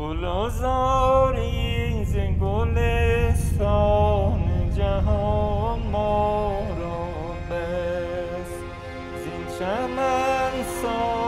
گل آزاری ز گلستان جهان ما را بس زین چمن سان